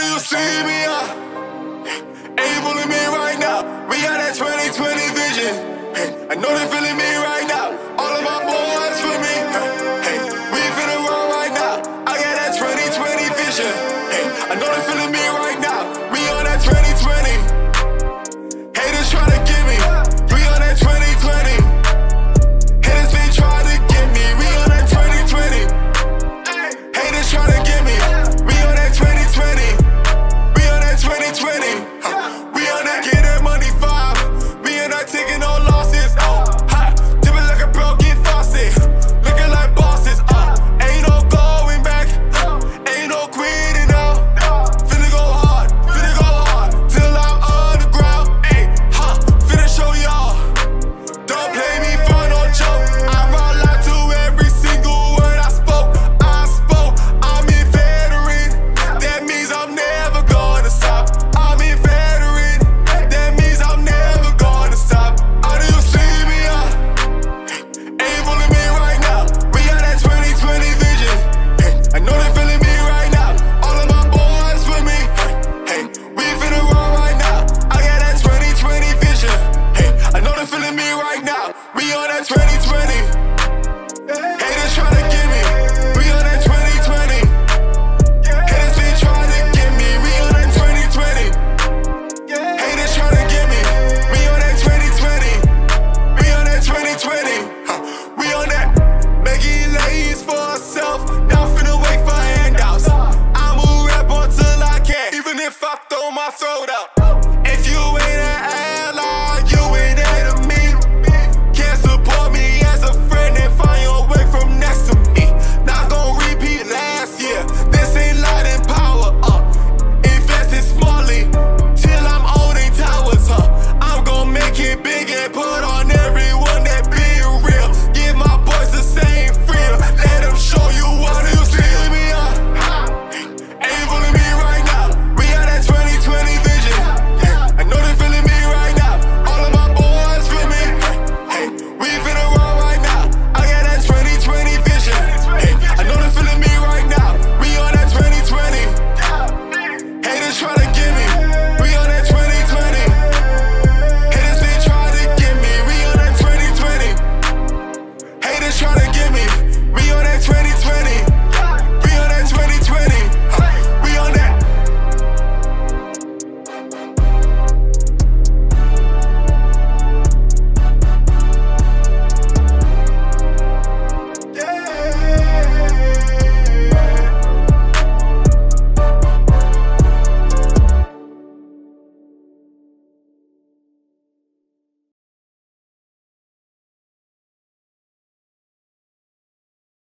do you see me? Uh? Ain't fooling me right now. We got that 2020 vision. I know they feeling me 2020. Haters trying to get me. We on that 2020. Haters been trying to get me. We on that 2020. Haters trying to get me. We on that 2020. We on that 2020. Huh. We on that. Making lays for ourselves. Not finna wait for handouts. I'ma rap until I can't. Even if I throw my throat out. If you ain't